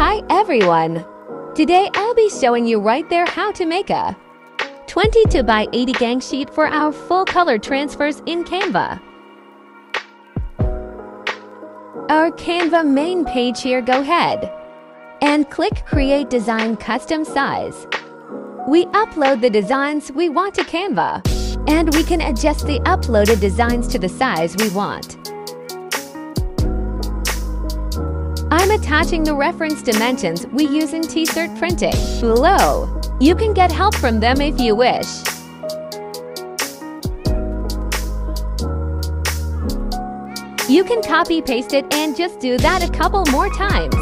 Hi everyone! Today I'll be showing you right there how to make a 22 by 80 gang sheet for our full color transfers in Canva. Our Canva main page here go ahead and click create design custom size. We upload the designs we want to Canva and we can adjust the uploaded designs to the size we want. I'm attaching the reference dimensions we use in t-shirt printing below. You can get help from them if you wish. You can copy paste it and just do that a couple more times.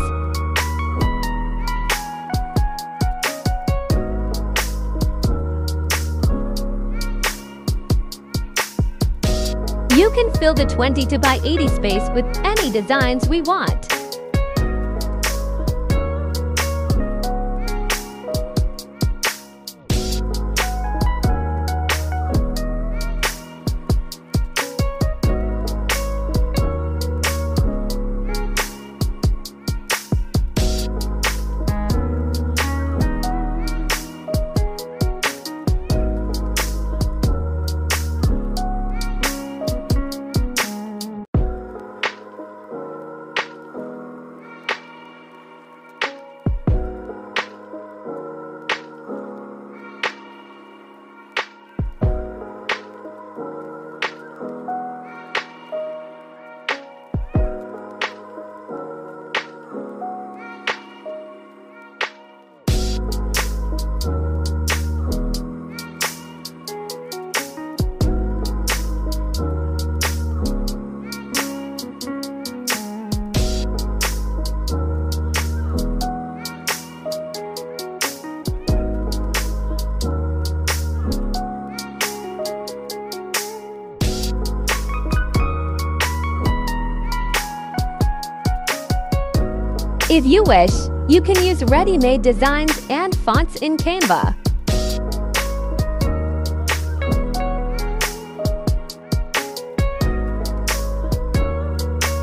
You can fill the 20 to by 80 space with any designs we want. If you wish, you can use ready-made designs and fonts in Canva.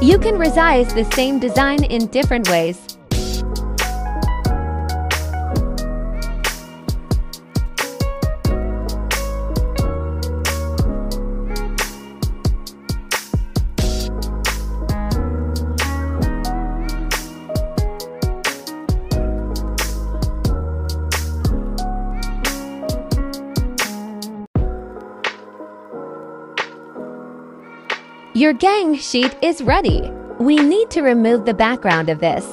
You can resize the same design in different ways. Your gang sheet is ready. We need to remove the background of this.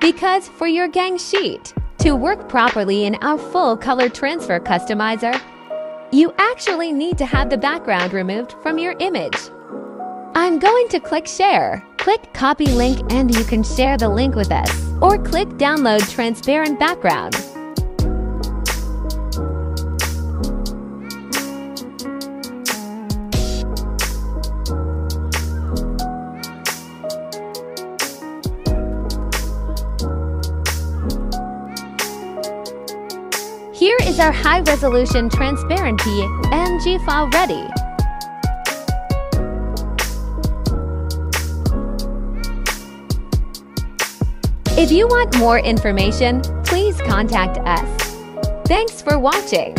Because for your gang sheet to work properly in our full color transfer customizer, you actually need to have the background removed from your image. I'm going to click share. Click copy link and you can share the link with us. Or click download transparent background. Here is our high-resolution transparent PNG file ready. If you want more information, please contact us. Thanks for watching.